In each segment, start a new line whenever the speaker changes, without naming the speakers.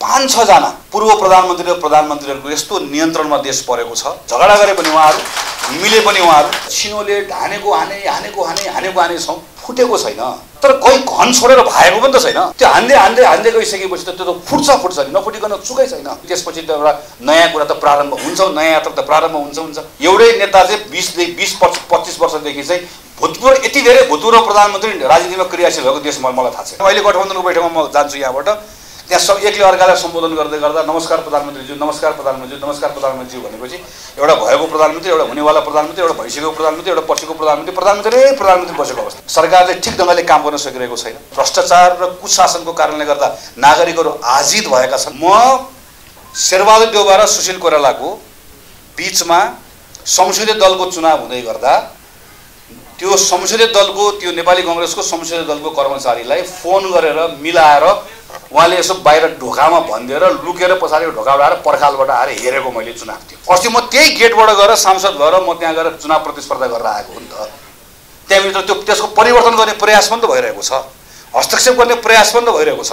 पाँच छजना पूर्व प्रधानमन्त्री र प्रधानमन्त्रीहरूको यस्तो नियन्त्रणमा देश परेको छ। झगडा गरे पनि उहाँहरू मिले पनि उहाँहरू छिनोले हानेको हाने हानेको हाने हानेको हाने छौँ फुटेको छैन। तर कोही घन छोडेर भाएको पनि त छैन। त्यो हान्दै हान्दै हान्दै गइसकेपछि त त्यो त फुट्छ फुट्छ नि नफुटिकन चुकै छैन। त्यसपछि त एउटा नयाँ कुरा त प्रारम्भ हुन्छ नयाँ यात्रा त प्रारम्भ हुन्छ हुन्छ। एउटै नेता चाहिँ बिसदेखि बिस पच्चिस वर्षदेखि चाहिँ भूतपूर्व यति धेरै भूतपूर्व प्रधानमन्त्री राजनीतिमा क्रियाशील भएको देश मलाई थाहा छ अहिले गठबन्धनको बैठकमा म जान्छु यहाँबाट। त्यहाँ सब एकले अर्कालाई सम्बोधन गर्दै गर्दा नमस्कार प्रधानमन्त्रीज्यू नमस्कार प्रधानमन्त्री नमस्कार प्रधानमन्त्रीज्यू भनेपछि एउटा भएको प्रधानमन्त्री एउटा हुनेवाला प्रधानमन्त्री एउटा भइसकेको प्रधानमन्त्री एउटा पछिको प्रधानमन्त्री प्रधानमन्त्री नै प्रधानमन्त्री बसेको अवस्था। सरकारले ठिक ढङ्गले काम गर्न सकिरहेको छैन। भ्रष्टाचार र कुशासनको कारणले गर्दा नागरिकहरू आजित भएका छन्। म शेरबहादुर देउबा र सुशील कोइरालाको बिचमा संसदीय दलको चुनाव हुँदै गर्दा त्यो संसदीय दलको त्यो नेपाली कङ्ग्रेसको संसदीय दलको कर्मचारीलाई फोन गरेर मिलाएर उहाँले यसो बाहिर ढोकामा भनिदिएर लुकेर पछाडि ढोका आएर पर्खालबाट आएर हेरेको मैले चुनाव थियो। अस्ति म त्यही गेटबाट गएर सांसद भएर म त्यहाँ गएर चुनाव प्रतिस्पर्धा गरेर आएको हो नि त। त्यहाँभित्र त्यो त्यसको परिवर्तन गर्ने प्रयास पनि त भइरहेको छ। हस्तक्षेप गर्ने प्रयास पनि त भइरहेको छ।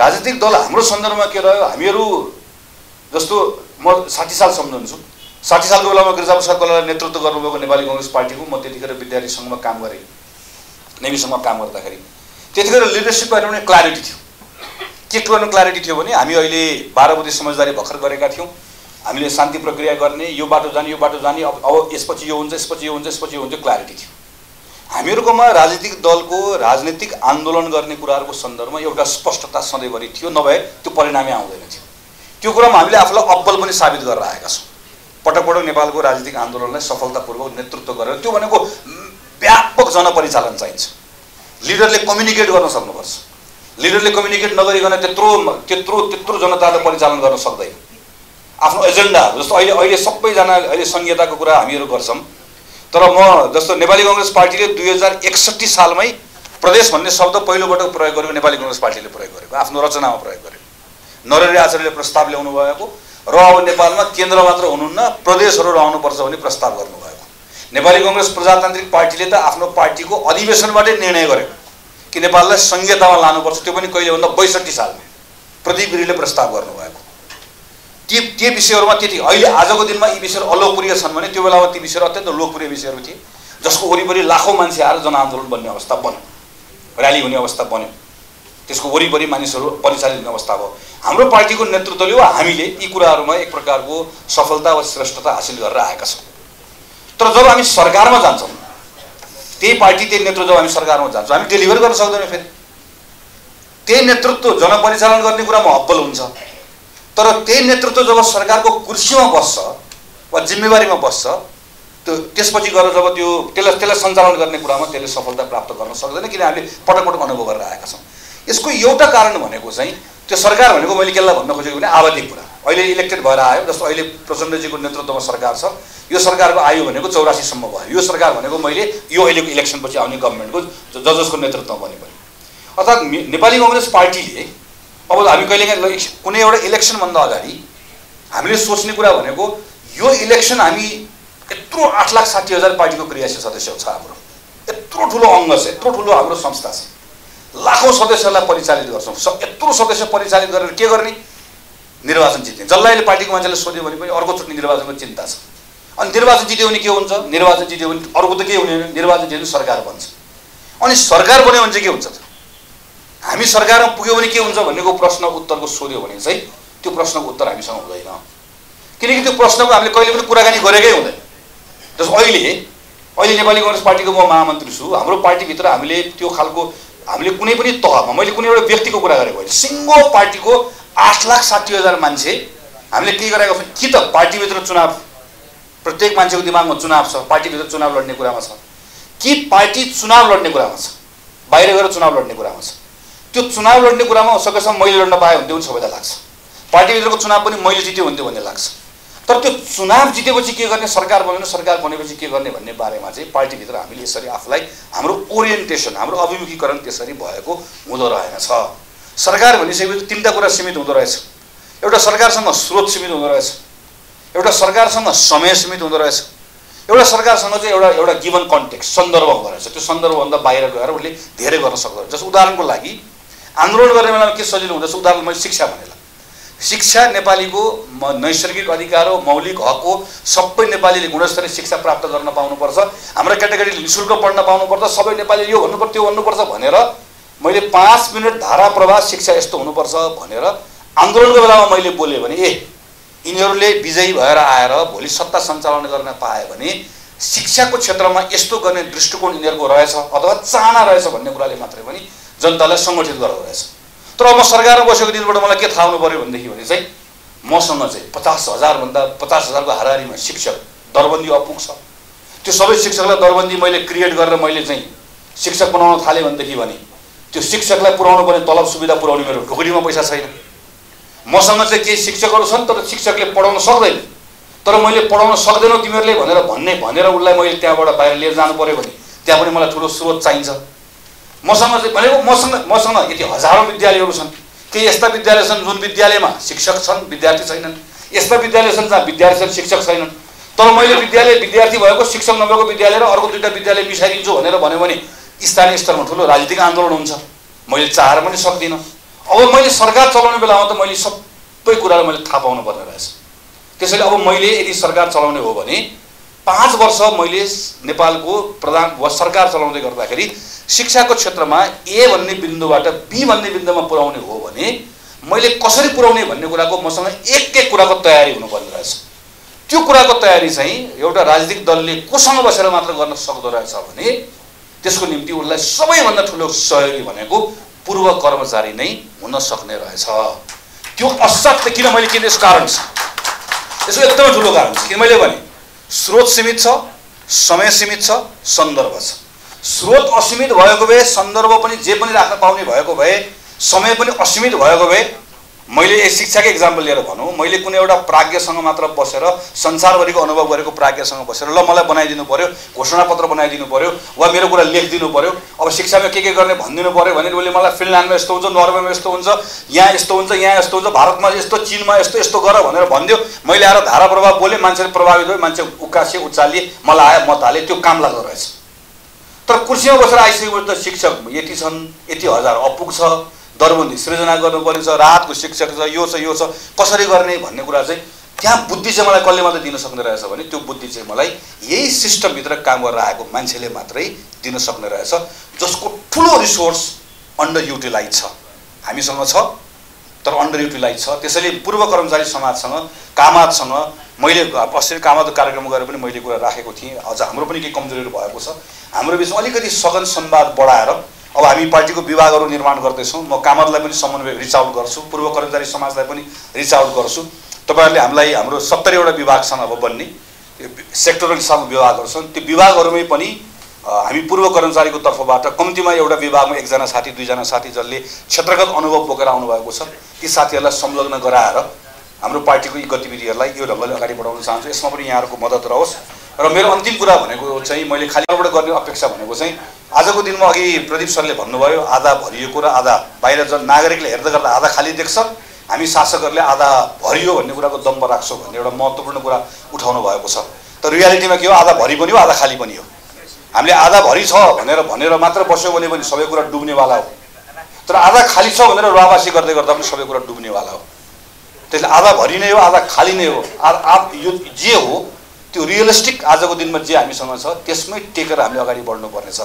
राजनीतिक दल हाम्रो सन्दर्भमा के रह्यो? हामीहरू जस्तो म साठी साल सम्झन्छु। साठी सालको बेलामा गिरिजाप्रसाद कोइरालाले नेतृत्व गर्नुभएको नेपाली कङ्ग्रेस पार्टीको म त्यतिखेर विद्यार्थी सङ्घमा काम गरेँ। नेभी सङ्घमा काम गर्दाखेरि। त्यतिखेर लिडरसिप बारे पनि क्ल्यारिटी थियो। के गर्नु क्ल्यारिटी थियो भने हामी अहिले बाह्र बुद्धि समझदारी भर्खर गरेका थियौँ। हामीले शान्ति प्रक्रिया गर्ने यो बाटो जाने यो बाटो जाने अब अब यसपछि यो हुन्छ यसपछि यो हुन्छ यसपछि यो हुन्छ क्ल्यारिटी थियो। हामीहरूकोमा राजनीतिक दलको राजनीतिक आन्दोलन गर्ने कुराहरूको सन्दर्भमा एउटा स्पष्टता सधैँभरि थियो नभए त्यो परिणामै आउँदैन थियो। त्यो कुरामा हामीले आफूलाई अब्बल पनि साबित गरेर आएका छौँ। पटक पटक नेपालको राजनीतिक आन्दोलनलाई सफलतापूर्वक नेतृत्व गरेर त्यो भनेको व्यापक जनपरिचालन चाहिन्छ। लिडरले कम्युनिकेट गर्न सक्नुपर्छ। लिडरले कम्युनिकेट नगरिकन त्यत्रो त्यत्रो त्यत्रो जनतालाई परिचालन गर्न सक्दैन। आफ्नो एजेन्डा जस्तो अहिले अहिले सबैजना अहिले सङ्घीयताको कुरा हामीहरू गर्छौँ। तर म जस्तो नेपाली कङ्ग्रेस पार्टीले दुई हजार एकसट्ठी सालमै प्रदेश भन्ने शब्द पहिलोपटक प्रयोग गरेको नेपाली कङ्ग्रेस पार्टीले प्रयोग गरेको आफ्नो रचनामा प्रयोग गरेको। नरहरी आचार्यले प्रस्ताव ल्याउनु भएको र अब नेपालमा केन्द्र मात्र हुनुहुन्न प्रदेशहरू रहनुपर्छ भन्ने प्रस्ताव गर्नुभएको। नेपाली कङ्ग्रेस प्रजातान्त्रिक पार्टीले त आफ्नो पार्टीको अधिवेशनबाटै निर्णय गर्यो कि नेपाललाई सङ्घीयतामा लानुपर्छ त्यो पनि कहिले भन्दा बैसठी सालमा। प्रदीप गिरीले प्रस्ताव गर्नुभएको। ती ती विषयहरूमा त्यति अहिले आजको दिनमा यी विषयहरू अलोकप्रिय छन् भने त्यो बेलामा ती विषयहरू अत्यन्त लोकप्रिय विषयहरू थिए जसको वरिपरि लाखौँ मान्छे आएर जनआन्दोलन बन्ने अवस्था बन्यो। ऱ्याली हुने अवस्था बन्यो। त्यसको वरिपरि मानिसहरू परिचालित हुने अवस्था भयो। हाम्रो पार्टीको नेतृत्वले वा हामीले यी कुराहरूमा एक प्रकारको सफलता वा श्रेष्ठता हासिल गरेर आएका छौँ। तर जब हामी सरकारमा जान्छौँ त्यही पार्टी त्यही नेतृत्व जब हामी सरकारमा जान्छौँ हामी डेलिभर गर्न सक्दैनौँ फेरि। त्यही नेतृत्व जनपरिचालन गर्ने कुरामा हब्बल हुन्छ। तर त्यही नेतृत्व जब सरकारको कुर्सीमा बस्छ वा जिम्मेवारीमा बस्छ त्यो त्यसपछि गएर जब त्यो त्यसलाई त्यसलाई सञ्चालन गर्ने कुरामा त्यसले सफलता प्राप्त गर्न सक्दैन किन हामीले पटक पटक अनुभव गरेर आएका छौँ। यसको एउटा कारण भनेको चाहिँ त्यो सरकार भनेको मैले केलाई भन्न खोजेको भने आवधिक कुरा अहिले इलेक्टेड भएर आयो जस्तो अहिले प्रचण्डजीको नेतृत्वमा सरकार छ यो सरकारको आयु भनेको चौरासीसम्म भयो। यो सरकार भनेको मैले यो अहिलेको इलेक्सनपछि आउने गभर्मेन्टको ज जसको नेतृत्वमा बने पनि। अर्थात् नेपाली कङ्ग्रेस पार्टीले अब हामी कहिलेकाहीँ कुनै एउटा इलेक्सनभन्दा अगाडि हामीले सोच्ने कुरा भनेको यो इलेक्सन हामी यत्रो आठ लाख साठी हजार पार्टीको क्रियाशील सदस्य छ हाम्रो। यत्रो ठुलो अङ्ग छ यत्रो ठुलो हाम्रो संस्था छ। लाखौँ सदस्यहरूलाई परिचालित गर्छौँ। यत्रो सदस्य परिचालित गरेर के गर्ने? निर्वाचन जित्ने। जसलाई अहिले पार्टीको मान्छेले सोध्यो भने पनि अर्कोचोटि निर्वाचनको चिन्ता छ। अनि निर्वाचन जित्यो भने के हुन्छ? निर्वाचन जित्यो भने अर्को त के हुने? निर्वाचन जित्यो भने सरकार बन्छ। अनि सरकार बन्यो भने चाहिँ के हुन्छ त? हामी सरकारमा पुग्यो भने के हुन्छ भन्नेको प्रश्न उत्तरको सोध्यो भने चाहिँ त्यो प्रश्नको उत्तर हामीसँग हुँदैन। किनकि त्यो प्रश्नको हामीले कहिले पनि कुराकानी गरेकै हुँदैन। जस्तो अहिले अहिले नेपाली कङ्ग्रेस पार्टीको म महामन्त्री छु। हाम्रो पार्टीभित्र हामीले त्यो खालको हामीले कुनै पनि तहमा मैले कुनै एउटा व्यक्तिको कुरा गरेको होइन। सिङ्गो पार्टीको आठ लाख साठी हजार मान्छे हामीले के गरेका छौँ? कि त पार्टीभित्र चुनाव प्रत्येक मान्छेको दिमागमा चुनाव छ पार्टीभित्र चुनाव लड्ने कुरामा छ। कि पार्टी चुनाव लड्ने कुरामा छ बाहिर गएर चुनाव लड्ने कुरामा छ। त्यो चुनाव लड्ने कुरामा सकेसम्म मैले लड्न पाएँ हुन्थ्यो पनि सबैलाई लाग्छ। पार्टीभित्रको चुनाव पनि मैले जित्यो हुन्थ्यो भन्ने लाग्छ। तर त्यो चुनाव जितेपछि के गर्ने? सरकार बन्यो सरकार बनेपछि के गर्ने भन्ने बारेमा चाहिँ पार्टीभित्र हामीले यसरी आफूलाई हाम्रो ओरिएन्टेसन हाम्रो अभिमुखीकरण त्यसरी भएको हुँदो रहेनछ सरकार भनिसकेपछि तिनवटा कुरा सीमित हुँदो रहेछ। एउटा सरकारसँग स्रोत सीमित हुँदो रहेछ। एउटा सरकारसँग समय सीमित हुँदो रहेछ। एउटा सरकारसँग चाहिँ एउटा एउटा गिभन कन्टेक्स्ट सन्दर्भ हुँदो रहेछ। त्यो सन्दर्भभन्दा बाहिर गएर उसले धेरै गर्न सक्दो रहेछ। जस्तो उदाहरणको लागि आन्दोलन गर्ने बेलामा के सजिलो हुँदछ उदाहरण मैले शिक्षा भनेर शिक्षा नेपालीको नैसर्गिक अधिकार हो मौलिक हक हो सबै नेपालीले गुणस्तरीय शिक्षा प्राप्त गर्न पाउनुपर्छ। हाम्रो क्याटेगोरीले नि शुल्क पढ्न पाउनुपर्छ सबै नेपालीले यो भन्नुपर्छ त्यो भन्नुपर्छ भनेर मैले पाँच मिनट धारा प्रवाह शिक्षा यस्तो हुनुपर्छ भनेर आन्दोलनको बेलामा मैले बोलेँ भने ए यिनीहरूले विजयी भएर आएर भोलि सत्ता सञ्चालन गर्न पायो भने शिक्षाको क्षेत्रमा यस्तो गर्ने दृष्टिकोण यिनीहरूको रहेछ अथवा चाहना रहेछ भन्ने कुराले मात्रै पनि जनतालाई सङ्गठित गर्दो रहेछ। तर म सरकारमा बसेको दिनबाट मलाई के थाहा हुनु पऱ्यो भनेदेखि भने चाहिँ मसँग चाहिँ पचास हजारभन्दा पचास हजारको हाराहारीमा शिक्षक दरबन्दी अपुग छ त्यो सबै शिक्षकलाई दरबन्दी मैले क्रिएट गरेर मैले चाहिँ शिक्षक बनाउन थालेँ भनेदेखि भने त्यो शिक्षकलाई पुऱ्याउनु पर्ने तलब सुविधा पुऱ्याउने मेरो ढुकुरीमा पैसा छैन। मसँग चाहिँ केही शिक्षकहरू छन् तर शिक्षकले पढाउन सक्दैन। तर मैले पढाउन सक्दैनौ तिमीहरूले भनेर भन्ने भनेर उसलाई मैले त्यहाँबाट बाहिर लिएर जानु पऱ्यो भने त्यहाँ पनि मलाई ठुलो स्रोत चाहिन्छ। मसँग चाहिँ भनेको मसँग मसँग यति हजारौँ विद्यालयहरू छन्। केही यस्ता विद्यालय छन् जुन विद्यालयमा शिक्षक छन् विद्यार्थी छैनन्? यस्ता विद्यालय छन् जहाँ विद्यार्थी छन् शिक्षक छैनन्? तर मैले विद्यालय विद्यार्थी भएको शिक्षक नभएको विद्यालय र अर्को दुईवटा विद्यालय मिसाइदिन्छु भनेर भन्यो भने स्थानीय स्तरमा ठुलो राजनीतिक आन्दोलन हुन्छ। मैले चाहेर पनि सक्दिनँ। अब मैले सरकार चलाउने बेलामा त मैले सबै कुराहरू मैले थाहा पाउनु पर्ने रहेछ। त्यसैले अब मैले यदि सरकार चलाउने हो भने पाँच वर्ष मैले नेपालको प्रधान वा सरकार चलाउँदै गर्दाखेरि शिक्षाको क्षेत्रमा ए भन्ने बिन्दुबाट बी भन्ने बिन्दुमा पुर्याउने हो भने मैले कसरी पुर्याउने भन्ने कुराको मसँग एक एक कुराको तयारी हुनुपर्ने रहेछ। त्यो कुराको तयारी चाहिँ एउटा राजनीतिक दलले कोसँग बसेर मात्र गर्न सक्दो रहेछ भने त्यसको निम्ति उसलाई सबैभन्दा ठुलो सहयोगी भनेको पूर्व कर्मचारी नै हुन सक्ने रहेछ। त्यो असाध्य किन मैले किन यसको कारण छ? यसको एकदमै ठुलो कारण छ। किन मैले भने स्रोत सीमित छ समय सीमित छ सन्दर्भ छ। स्रोत असीमित भएको भए सन्दर्भ पनि जे पनि राख्न पाउने भएको भए समय पनि असीमित भएको भए मैले शिक्षाकै इक्जाम्पल लिएर भनौँ। मैले कुनै एउटा प्राज्ञसँग मात्र बसेर संसारभरिको अनुभव गरेको प्राज्ञसँग बसेर ल मलाई बनाइदिनु पऱ्यो घोषणापत्र बनाइदिनु पऱ्यो वा मेरो कुरा लेखिदिनु पऱ्यो अब शिक्षामा के के गर्ने भनिदिनु पऱ्यो भने उसले मलाई फिनल्यान्डमा यस्तो हुन्छ नर्वेमा यस्तो हुन्छ यहाँ यस्तो हुन्छ यहाँ यस्तो हुन्छ भारतमा यस्तो चिनमा यस्तो यस्तो गर भनेर भनिदियो मैले आएर धारा प्रभाव बोलेँ मान्छेले प्रभावित भयो मान्छे उकासे उचालिए मलाई आयो मत हालेँ त्यो काम लाग्दो रहेछ। तर कुर्सीमा बसेर आइसकेपछि त शिक्षक यति छन् यति हजार अपुग छ दरबन्दी सृजना गर्नुपर्ने छ राहतको शिक्षक छ यो छ यो छ कसरी गर्ने भन्ने कुरा चाहिँ त्यहाँ बुद्धि चाहिँ मलाई कसले मात्रै दिन सक्ने रहेछ भने त्यो बुद्धि चाहिँ मलाई यही सिस्टमभित्र काम गरेर आएको मान्छेले मात्रै दिन सक्ने रहेछ जसको ठुलो रिसोर्स अन्डर युटिलाइज छ। हामीसँग छ। तर अन्डर युटिलाइज छ। त्यसैले पूर्व कर्मचारी समाजसँग कामातसँग मैले अस्ति कामात कार्यक्रम गरेर पनि मैले कुरा राखेको थिएँ। अझ हाम्रो पनि केही कमजोरीहरू भएको छ। हाम्रो बिचमा अलिकति सघन संवाद बढाएर अब हामी पार्टीको विभागहरू निर्माण गर्दैछौँ। म कामतलाई पनि समन्वय रिच आउट गर्छु। पूर्व कर्मचारी समाजलाई पनि रिच आउट गर्छु। तपाईँहरूले हामीलाई हाम्रो सत्तरीवटा विभाग छन् अब बन्ने सेक्टरल हिसाबको विभागहरू छन्। त्यो विभागहरूमै पनि हामी पूर्व कर्मचारीको तर्फबाट कम्तीमा एउटा विभागमा एकजना साथी दुईजना साथी जसले क्षेत्रगत अनुभव बोकेर आउनुभएको छ ती साथीहरूलाई संलग्न गराएर हाम्रो पार्टीको यी गतिविधिहरूलाई यो ढङ्गले अगाडि बढाउन चाहन्छु। यसमा पनि यहाँहरूको मद्दत रहोस्। र मेरो अन्तिम कुरा भनेको चाहिँ मैले खालिबाट गर्ने अपेक्षा भनेको चाहिँ आजको दिनमा अघि प्रदीप सरले भन्नुभयो आधा भरिएको र आधा बाहिर जन नागरिकले हेर्दै गर्दा आधा खाली देख्छ। हामी शासकहरूले आधा भरियो भन्ने कुराको दम्ब राख्छौँ भन्ने एउटा महत्त्वपूर्ण कुरा उठाउनु भएको छ। तर रियालिटीमा के हो? आधा भरि पनि हो आधा खाली पनि हो। हामीले आधा भरि छ भनेर भनेर मात्र बस्यो भने पनि सबै कुरा डुब्नेवाला हो। तर आधा खाली छ भनेर रुवावासी गर्दै गर्दा पनि सबै कुरा डुब्नेवाला हो। त्यसले आधा भरि नै हो आधा खाली नै हो। आ यो जे हो त्यो रियलिस्टिक आजको दिनमा जे हामीसँग छ त्यसमै टेकेर हामीले अगाडि बढ्नुपर्नेछ।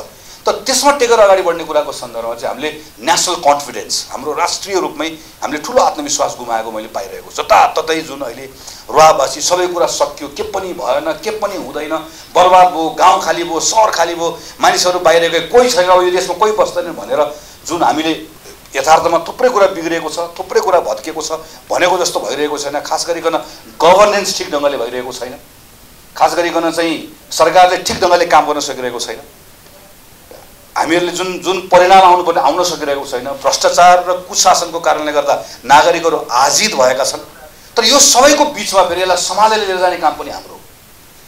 तर त्यसमा टेकेर अगाडि बढ्ने कुराको सन्दर्भमा चाहिँ हामीले नेसनल कन्फिडेन्स हाम्रो राष्ट्रिय रूपमै हामीले ठुलो आत्मविश्वास गुमाएको मैले पाइरहेको जताततै जुन अहिले रुवावासी सबै कुरा सकियो के पनि भएन के पनि हुँदैन बर्बाद भयो गाउँ खाली भयो सहर खाली भयो मानिसहरू बाहिर गए कोही छैन यो देशमा कोही बस्दैन भनेर जुन हामीले यथार्थमा थुप्रै कुरा बिग्रिएको छ थुप्रै कुरा भत्किएको छ भनेको जस्तो भइरहेको छैन खास गरिकन गभर्नेन्स ठिक ढङ्गले भइरहेको छैन। खास गरिकन चाहिँ सरकारले ठिक ढङ्गले काम गर्न सकिरहेको छैन। हामीहरूले जुन जुन परिणाम आउनुपर्ने आउन सकिरहेको छैन भ्रष्टाचार र कुशासनको कारणले गर्दा नागरिकहरू आजित भएका छन्। तर यो सबैको बिचमा फेरि यसलाई सम्हालेर लिएर जाने काम पनि हाम्रो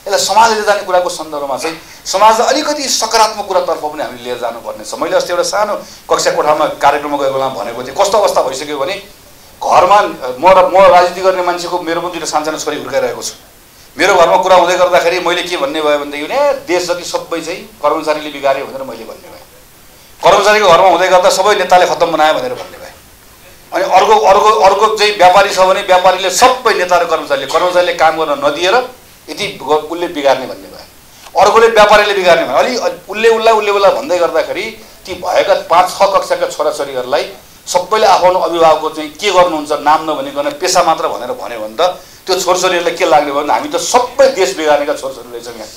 यसलाई सम्हालेर जाने कुराको सन्दर्भमा चाहिँ समाजलाई अलिकति सकारात्मक कुरातर्फ पनि हामीले लिएर जानुपर्ने छ मैले अस्ति एउटा सानो कक्षा कोठामा कार्यक्रममा गएको बेलामा भनेको थिएँ कस्तो अवस्था भइसक्यो भने घरमा म र म राजनीति गर्ने मान्छेको मेरो पनि दुइटा सानसानो छोरी हुर्काइरहेको छु। मेरो घरमा कुरा हुँदै गर्दाखेरि मैले के भन्ने भयो भनेदेखि देश जति सबै चाहिँ कर्मचारीले बिगाऱ्यो भनेर मैले भन्ने कर्मचारीको घरमा हुँदै गर्दा सबै नेताले खत्तम बनायो भनेर भन्ने भएँ अनि अर्को अर्को अर्को चाहिँ व्यापारी छ भने व्यापारीले सबै नेता र कर्मचारीले कर्मचारीले काम गर्न नदिएर यति उसले बिगार्ने भन्ने भयो। अर्कोले व्यापारीले बिगार्ने भयो। अलि उसले उसलाई उसले उसलाई भन्दै गर्दाखेरि ती भएका पाँच छ कक्षाका छोराछोरीहरूलाई सबैले आफ्नो अभिभावकको चाहिँ के गर्नुहुन्छ नाम नभनिकन पेसा मात्र भनेर भन्यो भने त त्यो छोरछोरीहरूलाई के लाग्ने भयो भने हामी त सबै देश बिगार्नेका छोरछोरी रहेछौँ यहाँ।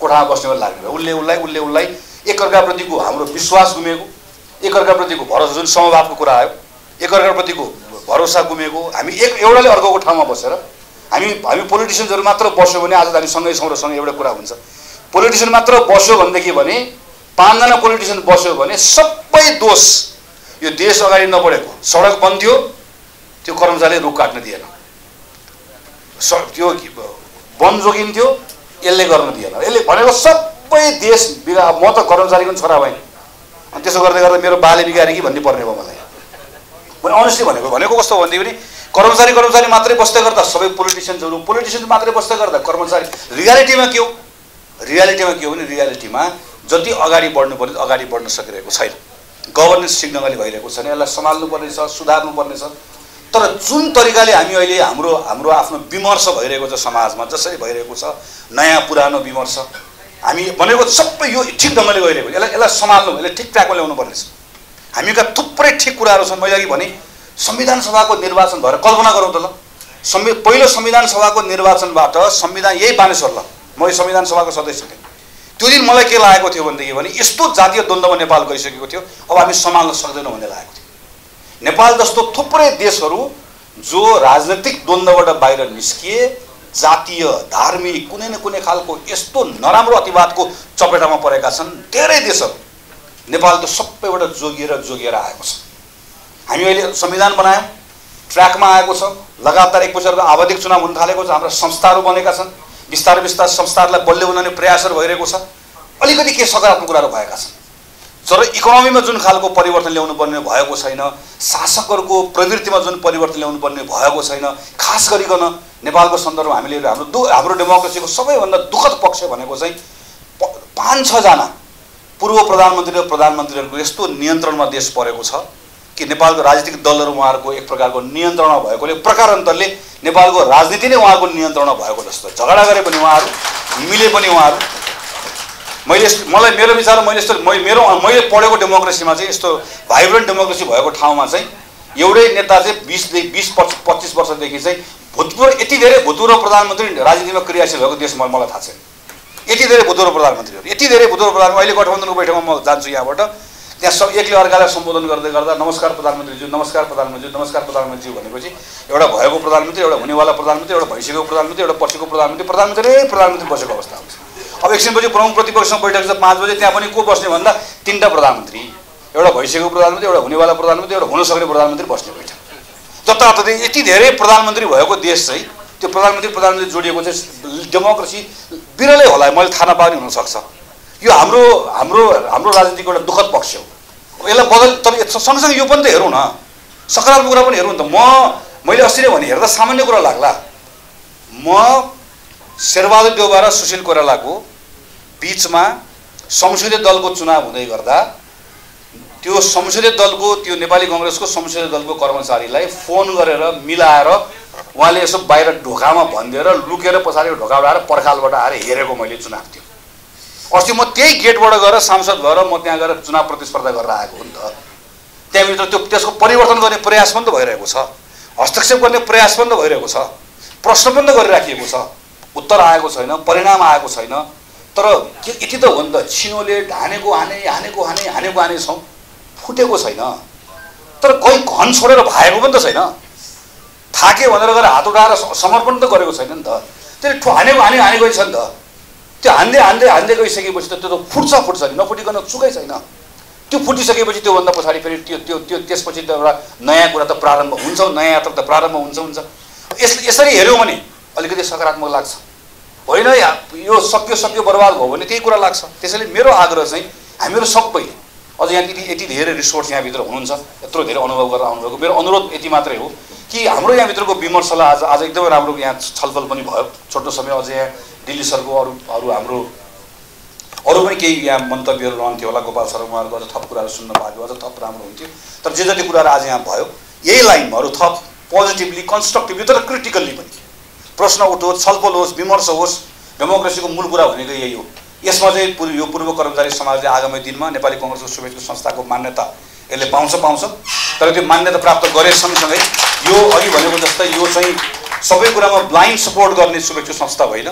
कोठामा बस्ने बेला लाग्ने भयो। उसले उसलाई उसले उसलाई एकअर्काप्रतिको हाम्रो विश्वास गुमेको एकअर्काप्रतिको भरोसा जुन समभावको कुरा आयो एकअर्काप्रतिको भरोसा गुमेको हामी एक एउटाले अर्कोको ठाउँमा बसेर हामी हामी पोलिटिसियन्सहरू मात्र बस्यो भने आज हामी सँगै छौँ र सँगै एउटा कुरा हुन्छ। पोलिटिसियन मात्र बस्यो भनेदेखि भने पाँचजना पोलिटिसियन बस्यो भने सबै दोष यो देश अगाडि नबढेको सडक बन्द थियो त्यो कर्मचारीले रुख काट्न दिएन। स त्यो वन जोगिन्थ्यो यसले गर्न दिएन। यसले भनेको सबै देश बिगा म त कर्मचारीको पनि छोरा भएँ। अनि त्यसो गर्दै गर्दा मेरो बाले बिगारे कि भन्ने पर्ने भयो मलाई। मैले अनेस्टली भनेको भनेको कस्तो भन्दै पनि कर्मचारी कर्मचारी मात्रै बस्दै गर्दा सबै पोलिटिसियन्सहरू पोलिटिसियन्स मात्रै बस्दै गर्दा कर्मचारी रियालिटीमा के हो? रियालिटीमा के हो भने रियालिटीमा जति अगाडि बढ्नु पर्ने अगाडि बढ्न सकिरहेको छैन। गभर्नेन्स ढङ्गले भइरहेको छैन। यसलाई सम्हाल्नु पर्ने छ सुधार्नु पर्ने छ। तर जुन तरिकाले हामी अहिले हाम्रो हाम्रो आफ्नो विमर्श भइरहेको छ समाजमा जसरी भइरहेको छ नयाँ पुरानो विमर्श हामी भनेको सबै यो ठिक ढङ्गले गइरहेको यसलाई यसलाई सम्हाल्नु यसलाई ठिक ट्र्याकमा ल्याउनु पर्नेछ। हामीका थुप्रै ठिक कुराहरू छन्। मैले अघि भने संविधान सभाको निर्वाचन भएर कल्पना गरौँ त ल। संवि पहिलो संविधान सभाको निर्वाचनबाट संविधान यही बानेश्वर ल। म संविधान सभाको सदस्य थिएँ। त्यो दिन मलाई के लागेको थियो भनेदेखि भने यस्तो जातीय द्वन्द्वमा नेपाल गइसकेको थियो। अब हामी सम्हाल्न सक्दैनौँ भन्ने लागेको थियो। नेपाल जस्तो थुप्रै देशहरू जो राजनैतिक द्वन्द्वबाट बाहिर निस्किए जातीय धार्मिक कुनै न कुनै खालको यस्तो नराम्रो अतिवादको चपेटामा परेका छन् धेरै देशहरू। नेपाल त सबैबाट जोगिएर जोगिएर आएको छ। हामी अहिले संविधान बनायौँ ट्र्याकमा आएको छ लगातार एक वर्षको आवधिक चुनाव हुन थालेको छ हाम्रा संस्थाहरू बनेका छन् बिस्तारै बिस्तारै संस्थाहरूलाई बलियो बनाउने प्रयासहरू भइरहेको छ। अलिकति के सकारात्मक कुराहरू भएका छन्। तर इकोनोमीमा जुन खालको परिवर्तन ल्याउनु पर्ने भएको छैन शासकहरूको प्रवृत्तिमा जुन परिवर्तन ल्याउनु पर्ने भएको छैन खास गरिकन नेपालको सन्दर्भमा हामीले हाम्रो दु हाम्रो डेमोक्रेसीको सबैभन्दा दुःखद पक्ष भनेको चाहिँ पाँच छजना पूर्व प्रधानमन्त्री र प्रधानमन्त्रीहरूको यस्तो नियन्त्रणमा देश परेको छ कि नेपालको राजनीतिक दलहरू उहाँहरूको एक प्रकारको नियन्त्रणमा भएकोले प्रकारान्तरले नेपालको राजनीति नै उहाँको नियन्त्रणमा भएको जस्तो झगडा गरे पनि उहाँहरू मिले पनि उहाँहरू मैले मलाई मेरो विचार मैले यस्तो मेरो मैले पढेको डेमोक्रेसीमा चाहिँ यस्तो भाइब्रेन्ट डेमोक्रेसी भएको ठाउँमा चाहिँ एउटै नेता चाहिँ बिसदेखि बिस पच्चिस वर्षदेखि चाहिँ भूतपूर्व यति धेरै भूतपूर्व प्रधानमन्त्री राजनीतिमा क्रियाशील भएको देश मलाई थाहा छैन। यति धेरै भूतपूर्व प्रधानमन्त्रीहरू यति धेरै भूतपूर्व प्रधानमन्त्री अहिले गठबन्धनको बैठकमा म जान्छु यहाँबाट। त्यहाँ सब एकले अर्कालाई सम्बोधन गर्दै गर्दा नमस्कार प्रधानमन्त्रीज्यू नमस्कार प्रधानमन्त्री नमस्कार प्रधानमन्त्री भनेपछि एउटा भएको प्रधानमन्त्री एउटा हुनेवाला प्रधानमन्त्री एउटा भइसकेको प्रधानमन्त्री एउटा पछिको प्रधानमन्त्री प्रधानमन्त्री प्रधानमन्त्री बसेको अवस्था हुन्छ। अब एकछिनपछि प्रमुख प्रतिपक्षसँग बैठक छ पाँच बजे त्यहाँ पनि को बस्ने भन्दा तिनवटा प्रधानमन्त्री। एउटा भइसकेको प्रधानमन्त्री एउटा हुनेवाला प्रधानमन्त्री एउटा हुन सक्ने प्रधानमन्त्री बस्ने बैठक। जताततै यति धेरै प्रधानमन्त्री भएको देश चाहिँ त्यो प्रधानमन्त्री प्रधानमन्त्री जोडिएको चाहिँ डेमोक्रेसी बिरलै होला मैले थाहा नपाउने हुनसक्छ। यो हाम्रो हाम्रो हाम्रो राजनीतिको एउटा दुःखद पक्ष हो। यसलाई बदल तर सँगसँगै यो पनि त हेरौँ न। सकारात्मक कुरा पनि हेरौँ नि त। म मैले अस्ति नै भने हेर्दा सामान्य कुरा लाग्ला। म शेरबहादुर देउबा र सुशील कोइरालाको बिचमा संसदीय दलको चुनाव हुँदै गर्दा त्यो संसदीय दलको त्यो नेपाली कङ्ग्रेसको संसदीय दलको कर्मचारीलाई फोन गरेर मिलाएर उहाँले यसो बाहिर ढोकामा भनिदिएर लुकेर पछाडि ढोकाबाट आएर पर्खालबाट आएर हेरेको मैले चुनाव थियो। अस्ति म त्यही गेटबाट गएर सांसद भएर म त्यहाँ गएर चुनाव प्रतिस्पर्धा गरेर आएको हो नि त। त्यहाँभित्र त्यो त्यसको परिवर्तन गर्ने प्रयास पनि त भइरहेको छ। हस्तक्षेप गर्ने प्रयास पनि त भइरहेको छ। प्रश्न पनि त गरिराखिएको छ। उत्तर आएको छैन परिणाम आएको छैन। तर के यति त हो नि त छिनोले हानेको हाने हानेको हाने हानेको हाने छौँ फुटेको छैन। तर कोही घन छोडेर भाएको पनि त छैन। थाके भनेर गएर हात उठाएर समर्पण त गरेको छैन नि त। त्यसले हानेको हाने हानेको छ नि त। त्यो हान्दै हान्दै हान्दै गइसकेपछि त त्यो त फुट्छ फुट्छ नि नफुटिकन चुकै छैन। त्यो फुटिसकेपछि त्योभन्दा पछाडि फेरि त्यो त्यो त्यो त्यसपछि त एउटा नयाँ कुरा त प्रारम्भ हुन्छ नयाँ यात्रा त प्रारम्भ हुन्छ हुन्छ। यस यसरी हेऱ्यौँ भने अलिकति सकारात्मक लाग्छ। होइन यो सक्यो सक्यो बर्बाद भयो भने त्यही कुरा लाग्छ। त्यसैले मेरो आग्रह चाहिँ हामीहरू सबैले अझ यहाँ यति यति धेरै रिसोर्स यहाँभित्र हुनुहुन्छ यत्रो धेरै अनुभव गरेर आउनुभएको। मेरो अनुरोध यति मात्रै हो कि हाम्रो यहाँभित्रको विमर्शलाई आज आज एकदमै राम्रो यहाँ छलफल पनि भयो। छोटो समय अझै यहाँ दिल्ली सरको अरू अरू हाम्रो अरू पनि केही यहाँ मन्तव्यहरू रहन्थ्यो होला गोपाल सर उहाँहरूको अझ थप कुराहरू सुन्न पाएको अझ थप राम्रो हुन्थ्यो। तर जे जति कुराहरू आज यहाँ भयो यही लाइनमा अरू थप पोजिटिभली कन्स्ट्रक्टिभली तर क्रिटिकल्ली पनि। प्रश्न उठोस् छलफल होस् विमर्श होस् डेमोक्रेसीको मूल कुरा भनेको यही हो। यसमा चाहिँ पूर्व यो पूर्व कर्मचारी समाजले आगामी दिनमा नेपाली कङ्ग्रेसको शुभेच्छा संस्थाको मान्यता यसले पाउँछ पाउँछ। तर त्यो मान्यता प्राप्त गरे सँगसँगै यो अघि भनेको जस्तै यो चाहिँ सबै कुरामा ब्लाइन्ड सपोर्ट गर्ने शुभेच्छा संस्था होइन।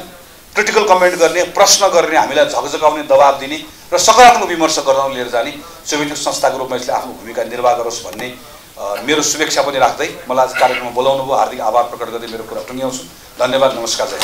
क्रिटिकल कमेन्ट गर्ने प्रश्न गर्ने हामीलाई झकझकाउने दबाब दिने र सकारात्मक विमर्श गर्न लिएर जाने शुभेच्छुक संस्थाको रूपमा यसले आफ्नो भूमिका निर्वाह गरोस् भन्ने मेरो शुभेच्छा पनि राख्दै मलाई आज कार्यक्रममा बोलाउनु भयो हार्दिक आभार प्रकट गर्दै मेरो कुरा टुङ्ग्याउँछु। धन्यवाद नमस्कार जय